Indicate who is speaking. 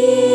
Speaker 1: see.